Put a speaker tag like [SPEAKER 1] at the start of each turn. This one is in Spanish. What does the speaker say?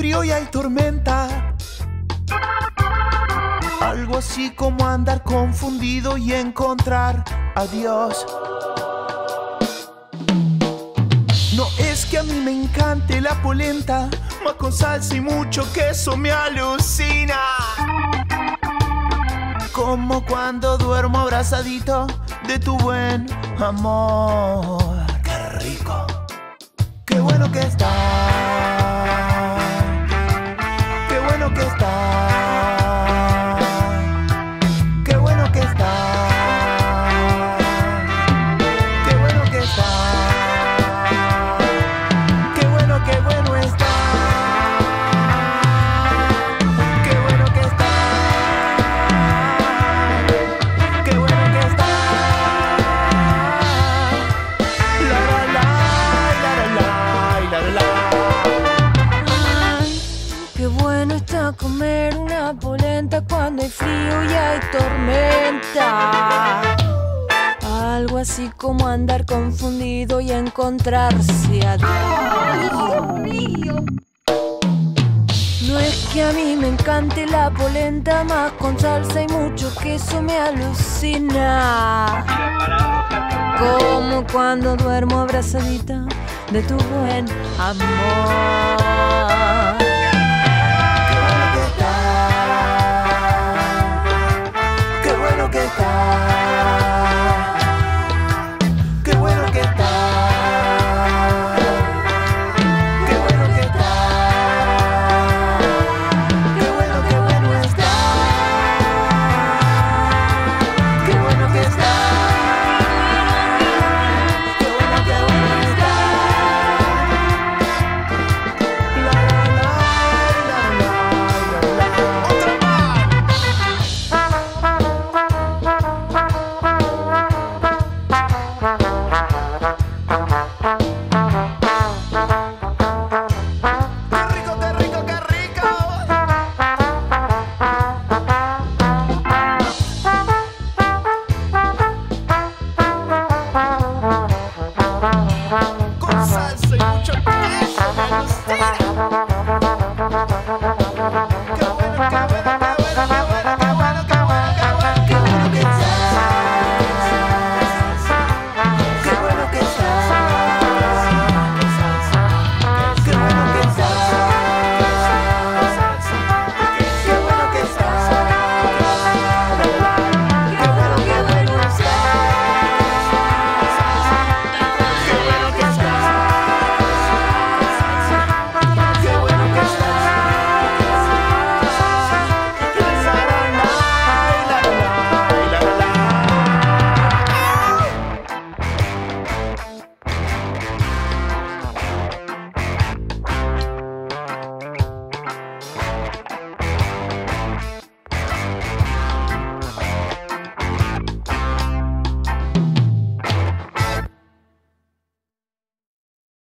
[SPEAKER 1] frío y hay tormenta. Algo así como andar confundido y encontrar a Dios. No es que a mí me encante la polenta, más con salsa y mucho queso me alucina. Como cuando duermo abrazadito de tu buen amor. Qué rico, qué bueno que está. Qué
[SPEAKER 2] comer una polenta cuando hay frío y hay tormenta. Algo así como andar confundido y encontrarse a Dios. No es que a mí me encante la polenta, más con salsa y mucho queso me alucina. Como cuando duermo abrazadita de tu buen amor.